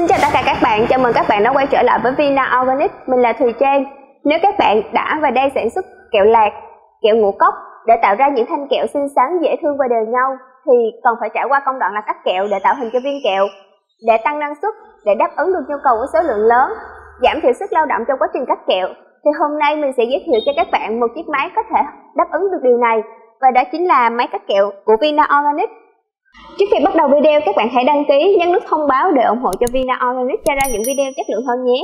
Xin chào tất cả các bạn, chào mừng các bạn đã quay trở lại với Vina Organic. Mình là Thùy Trang. Nếu các bạn đã và đang sản xuất kẹo lạc, kẹo ngũ cốc để tạo ra những thanh kẹo xinh xắn, dễ thương và đều nhau, thì cần phải trải qua công đoạn là cắt kẹo để tạo hình cho viên kẹo. Để tăng năng suất, để đáp ứng được nhu cầu của số lượng lớn, giảm thiểu sức lao động trong quá trình cắt kẹo, thì hôm nay mình sẽ giới thiệu cho các bạn một chiếc máy có thể đáp ứng được điều này, và đó chính là máy cắt kẹo của Vina Organic. Trước khi bắt đầu video, các bạn hãy đăng ký, nhấn nút thông báo để ủng hộ cho Vina Organic cho ra những video chất lượng hơn nhé.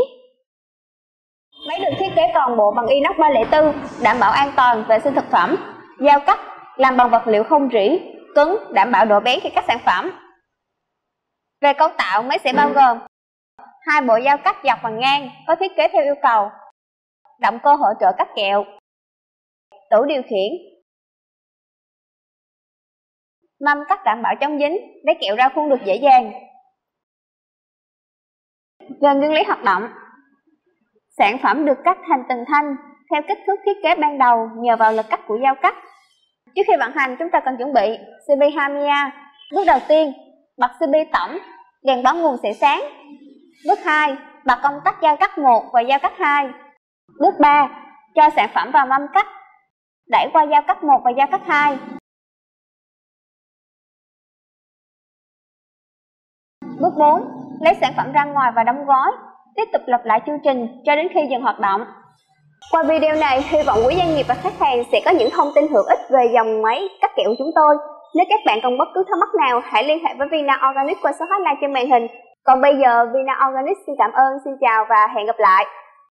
Máy được thiết kế toàn bộ bằng inox 304, đảm bảo an toàn vệ sinh thực phẩm. Dao cắt làm bằng vật liệu không rỉ, cứng, đảm bảo độ bén khi cắt sản phẩm. Về cấu tạo, máy sẽ bao gồm hai bộ dao cắt dọc và ngang có thiết kế theo yêu cầu, động cơ hỗ trợ cắt kẹo, tủ điều khiển, mâm cắt đảm bảo chống dính để kẹo ra khuôn được dễ dàng. Về nguyên lý hoạt động Sản phẩm được cắt thành từng thanh theo kích thước thiết kế ban đầu nhờ vào lực cắt của dao cắt. Trước khi vận hành, chúng ta cần chuẩn bị CB hamia Bước đầu tiên, bật CB tổng, đèn báo nguồn sẽ sáng. Bước 2, bật công tắc dao cắt 1 và dao cắt 2. Bước 3, cho sản phẩm vào mâm cắt. Đẩy qua dao cắt 1 và dao cắt 2. Bước 4, lấy sản phẩm ra ngoài và đóng gói. Tiếp tục lặp lại chương trình cho đến khi dừng hoạt động. Qua video này, hy vọng quý doanh nghiệp và khách hàng sẽ có những thông tin hữu ích về dòng máy cắt kẹo của chúng tôi. Nếu các bạn còn bất cứ thắc mắc nào, hãy liên hệ với Vina Organic qua số hotline trên màn hình. Còn bây giờ, Vina Organic xin cảm ơn, xin chào và hẹn gặp lại.